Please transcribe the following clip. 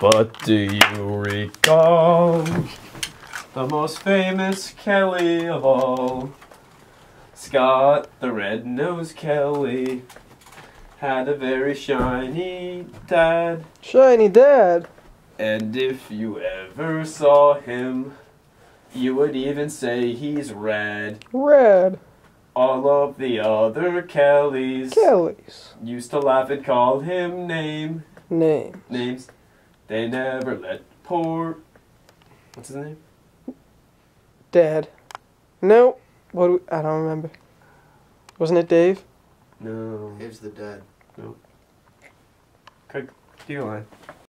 But do you recall the most famous Kelly of all? Scott the Red-Nosed Kelly had a very shiny dad. Shiny dad. And if you ever saw him, you would even say he's red. Red. All of the other Kellys Kelly's. used to laugh and call him name Name. names. They never let poor what's his name? Dad. No. What? do we- I don't remember. Wasn't it Dave? No. Dave's the dad. Craig, do your line.